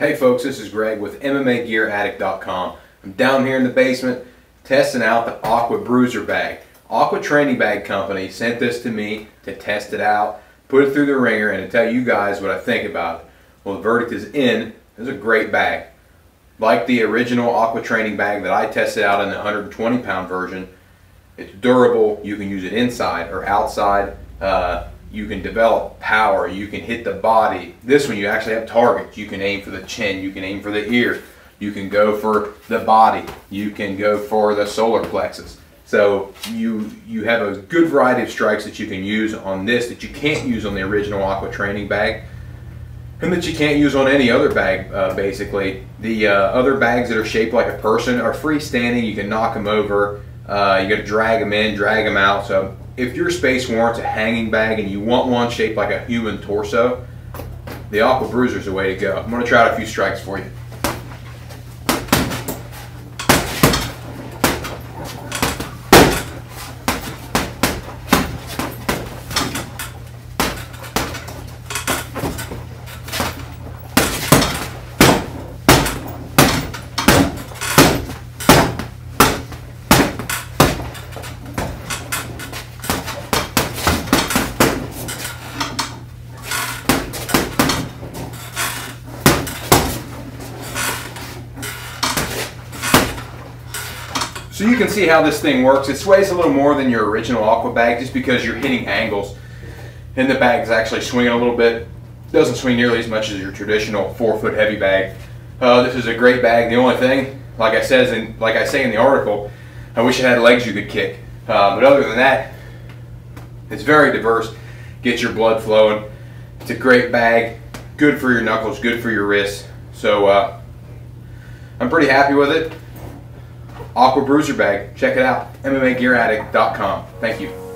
Hey folks, this is Greg with MMAGearAddict.com. I'm down here in the basement testing out the Aqua Bruiser bag. Aqua Training Bag Company sent this to me to test it out, put it through the wringer, and to tell you guys what I think about it. Well, the verdict is in. It's a great bag. Like the original Aqua Training bag that I tested out in the 120 pound version, it's durable. You can use it inside or outside. Uh, you can develop power, you can hit the body. This one you actually have targets. You can aim for the chin, you can aim for the ear, you can go for the body, you can go for the solar plexus. So you you have a good variety of strikes that you can use on this that you can't use on the original Aqua training bag and that you can't use on any other bag uh, basically. The uh, other bags that are shaped like a person are freestanding, you can knock them over, uh, you gotta drag them in, drag them out. So if your space warrants a hanging bag and you want one shaped like a human torso, the Aqua Bruiser is the way to go. I'm going to try out a few strikes for you. So you can see how this thing works. It sways a little more than your original Aqua bag just because you're hitting angles and the bag is actually swinging a little bit. Doesn't swing nearly as much as your traditional four foot heavy bag. Uh, this is a great bag. The only thing, like I says in, like I say in the article, I wish it had legs you could kick. Uh, but other than that, it's very diverse. Gets your blood flowing. It's a great bag. Good for your knuckles, good for your wrists. So uh, I'm pretty happy with it. Aqua Bruiser Bag. Check it out. MMAGearAddict.com. Thank you.